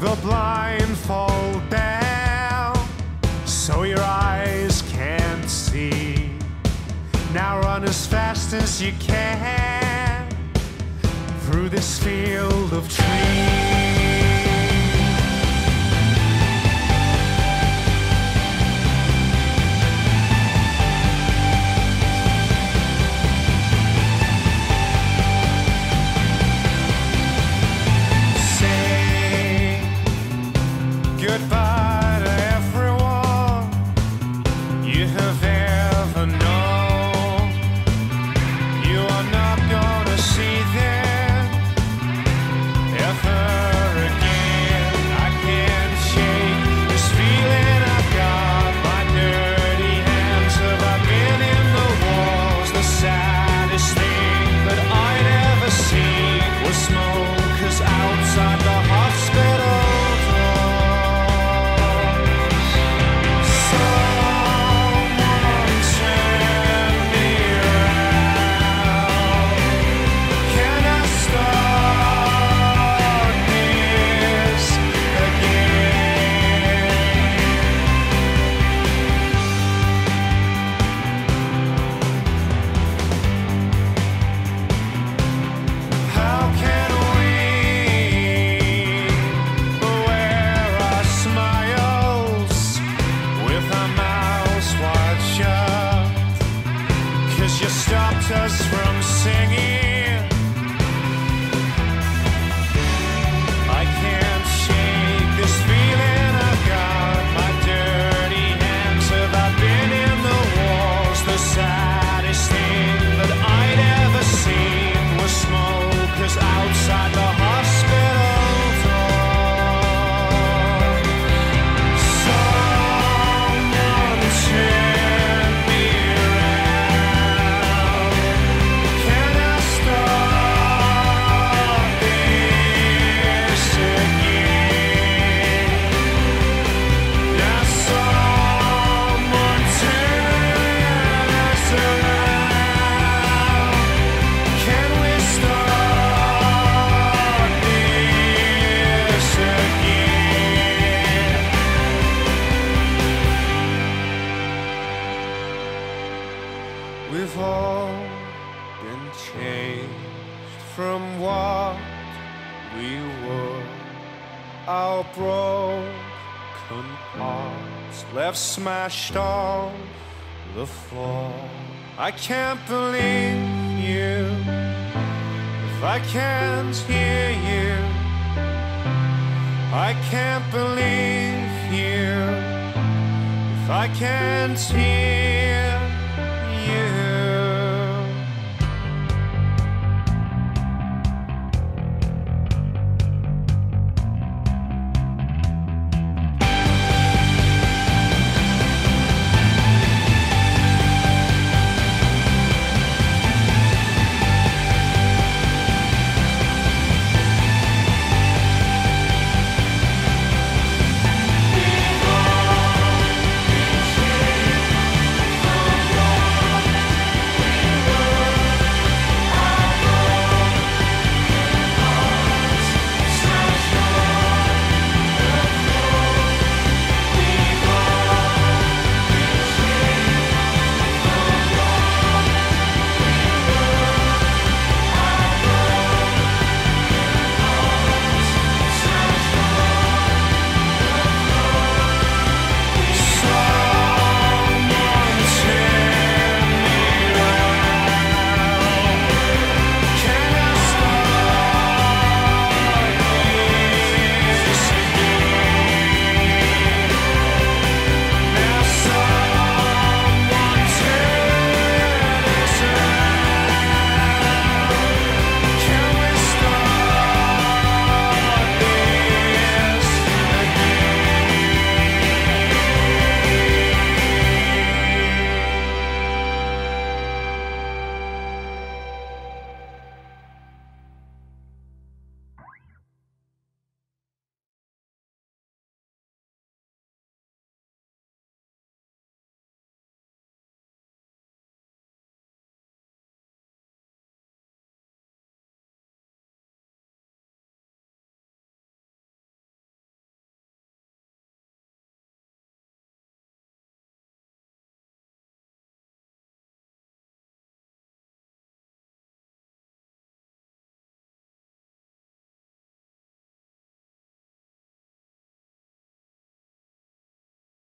the blindfold down so your eyes can't see. Now run as fast as you can through this field of trees. goodbye. We've all been changed from what we were. Our broken hearts left smashed on the floor. I can't believe you if I can't hear you. I can't believe you if I can't hear.